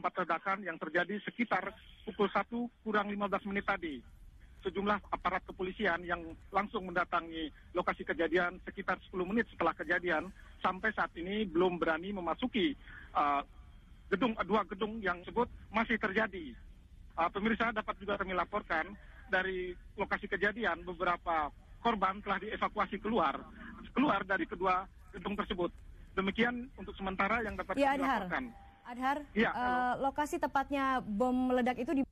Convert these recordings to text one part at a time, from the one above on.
tempat ledakan yang terjadi sekitar pukul 1 kurang 15 menit tadi. Sejumlah aparat kepolisian yang langsung mendatangi lokasi kejadian sekitar 10 menit setelah kejadian sampai saat ini belum berani memasuki uh, gedung dua gedung yang sebut masih terjadi. Uh, pemirsa dapat juga kami laporkan dari lokasi kejadian beberapa korban telah dievakuasi keluar keluar dari kedua gedung tersebut. Demikian untuk sementara yang dapat ya, dilaporkan. Adhar, ya, uh, lokasi tepatnya bom meledak itu di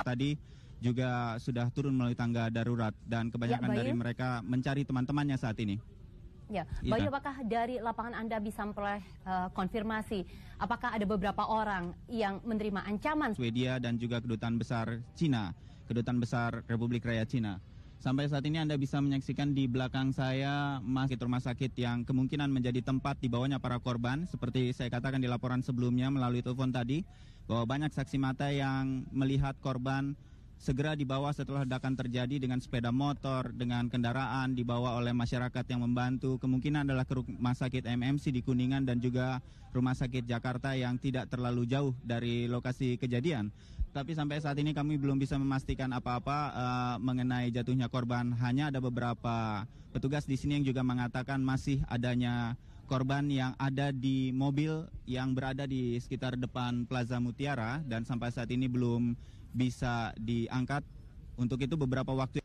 tadi juga sudah turun melalui tangga darurat dan kebanyakan ya, dari mereka mencari teman-temannya saat ini. Ya, Bayu, apakah dari lapangan Anda bisa memperoleh uh, konfirmasi apakah ada beberapa orang yang menerima ancaman? Swedia dan juga kedutaan besar Cina, kedutaan besar Republik Rakyat Cina. Sampai saat ini Anda bisa menyaksikan di belakang saya masjid rumah sakit yang kemungkinan menjadi tempat di bawahnya para korban. Seperti saya katakan di laporan sebelumnya melalui telepon tadi, bahwa banyak saksi mata yang melihat korban segera dibawa setelah ledakan terjadi dengan sepeda motor, dengan kendaraan dibawa oleh masyarakat yang membantu. Kemungkinan adalah ke rumah sakit MMC di Kuningan dan juga rumah sakit Jakarta yang tidak terlalu jauh dari lokasi kejadian. Tapi sampai saat ini kami belum bisa memastikan apa-apa uh, mengenai jatuhnya korban. Hanya ada beberapa petugas di sini yang juga mengatakan masih adanya korban yang ada di mobil yang berada di sekitar depan Plaza Mutiara dan sampai saat ini belum bisa diangkat. Untuk itu beberapa waktu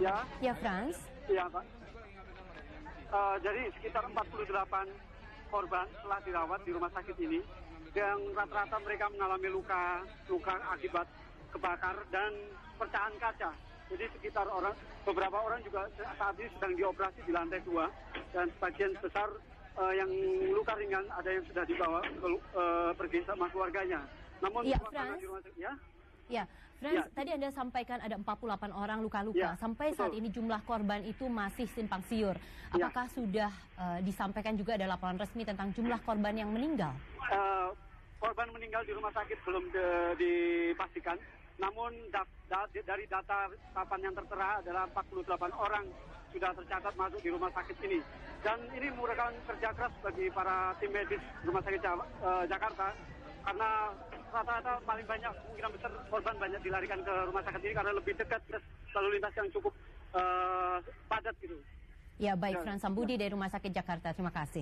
Ya. Ya, Franz. Ya, Pak. Uh, jadi sekitar 48 korban telah dirawat di rumah sakit ini yang rata-rata mereka mengalami luka luka akibat kebakar dan pecahan kaca. Jadi sekitar orang beberapa orang juga saat ini sedang dioperasi di lantai dua dan sebagian besar uh, yang luka ringan ada yang sudah dibawa ke, uh, pergi sama keluarganya. Namun ya, Frans, di rumah, ya, ya Frans, ya. tadi Anda sampaikan ada 48 orang luka-luka. Ya, Sampai betul. saat ini jumlah korban itu masih simpang siur. Ya. Apakah ya. sudah uh, disampaikan juga ada laporan resmi tentang jumlah korban yang meninggal? Uh, korban meninggal di rumah sakit belum de, dipastikan. Namun da, da, dari data papan yang tertera adalah 48 orang sudah tercatat masuk di rumah sakit ini. Dan ini merupakan kerja keras bagi para tim medis rumah sakit uh, Jakarta karena rata-rata paling banyak kemungkinan besar korban banyak dilarikan ke rumah sakit ini karena lebih dekat lalu lintas yang cukup uh, padat gitu. Ya baik, ya. Frans Sambudi dari Rumah Sakit Jakarta. Terima kasih.